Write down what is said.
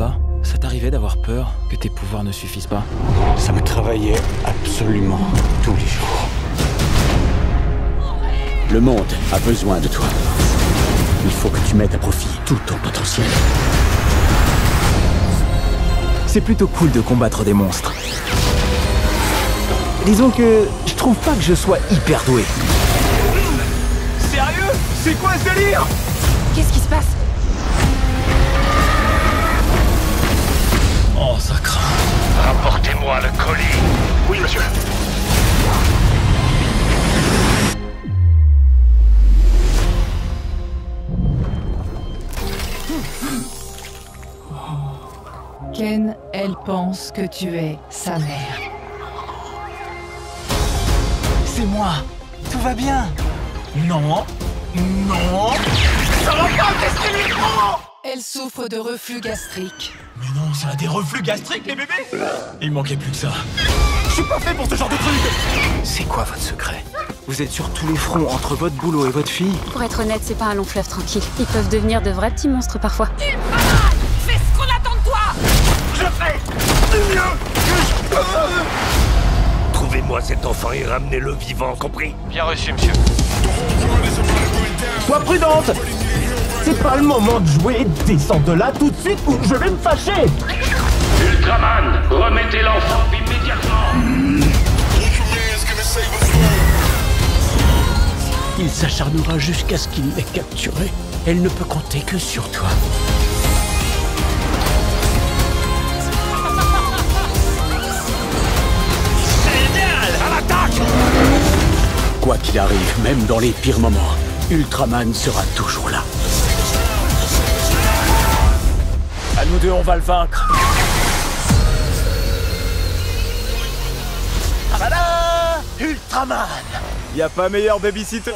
pas Ça t'arrivait d'avoir peur que tes pouvoirs ne suffisent pas Ça me travaillait absolument tous les jours. Le monde a besoin de toi. Il faut que tu mettes à profit tout ton potentiel. C'est plutôt cool de combattre des monstres. Disons que je trouve pas que je sois hyper doué. Sérieux? C'est quoi ce délire? Qu'est-ce qui se passe? Le colis. Oui, monsieur. Ken, elle pense que tu es sa mère. C'est moi. Tout va bien. Non. Non. Elle souffre de reflux gastrique. Mais non, ça a des reflux gastriques, les bébés Il manquait plus que ça. Je suis pas fait pour ce genre de truc C'est quoi votre secret Vous êtes sur tous les fronts entre votre boulot et votre fille Pour être honnête, c'est pas un long fleuve tranquille. Ils peuvent devenir de vrais petits monstres parfois. Fais ce qu'on attend de toi Je fais du mieux que je peux Trouvez-moi cet enfant et ramenez-le vivant, compris Bien reçu, monsieur. Sois prudente C'est pas le moment de jouer, descends de là tout de suite ou je vais me fâcher Ultraman, remettez l'enfant immédiatement Il s'acharnera jusqu'à ce qu'il l'ait capturé. Elle ne peut compter que sur toi. Quoi qu'il arrive, même dans les pires moments, Ultraman sera toujours là. Deux, on va le vaincre. Ultraman! Y a pas meilleur babysitter